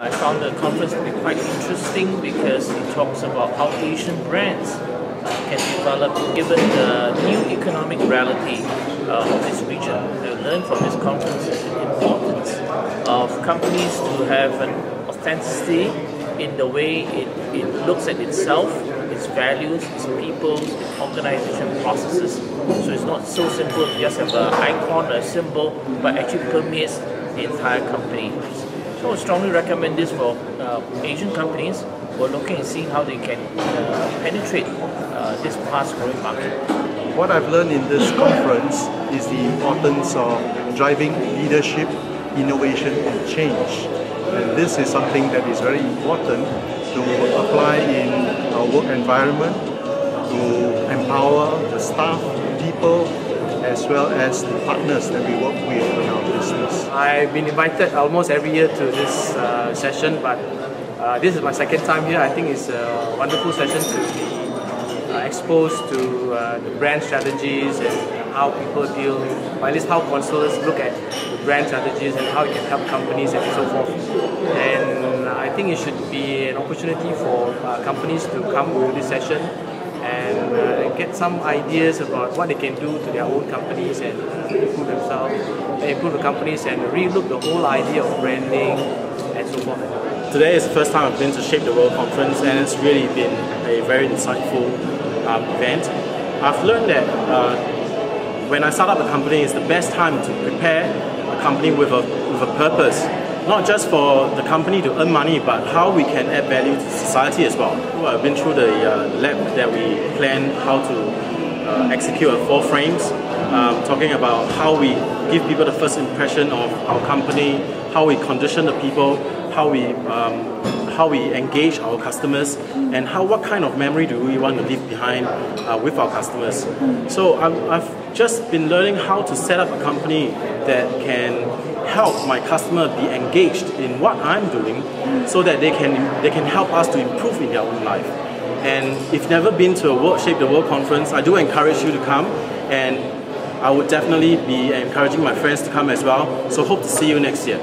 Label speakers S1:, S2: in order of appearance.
S1: I found the conference to be quite interesting because it talks about how Asian brands can develop given the new economic reality uh, of this region. I learned from this conference the importance of companies to have an authenticity in the way it, it looks at itself, its values, its people, its organization processes. So it's not so simple to just have an icon, or a symbol, but actually permeates the entire company. So I strongly recommend this for uh, Asian companies who are looking and seeing how they can uh, penetrate uh, this fast-growing market.
S2: What I've learned in this conference is the importance of driving leadership, innovation and change. And this is something that is very important to apply in our work environment, to empower the staff, people, as well as the partners that we work with business.
S3: I've been invited almost every year to this uh, session, but uh, this is my second time here. I think it's a wonderful session to be uh, exposed to uh, the brand strategies and how people deal, or at least how consultants look at the brand strategies and how it can help companies and so forth. And I think it should be an opportunity for uh, companies to come to this session and uh, get some ideas about what they can do to their own companies and improve themselves, improve the companies and relook the whole idea of branding and so forth.
S4: Today is the first time I've been to Shape the World conference and it's really been a very insightful um, event. I've learned that uh, when I start up a company, it's the best time to prepare a company with a, with a purpose not just for the company to earn money, but how we can add value to society as well. I've been through the uh, lab that we plan how to uh, execute four frames, um, talking about how we give people the first impression of our company, how we condition the people, how we um, how we engage our customers, and how what kind of memory do we want to leave behind uh, with our customers. So I've, I've just been learning how to set up a company that can help my customer be engaged in what I'm doing so that they can they can help us to improve in their own life. And if you've never been to a World Shape the World conference, I do encourage you to come and I would definitely be encouraging my friends to come as well. So hope to see you next year.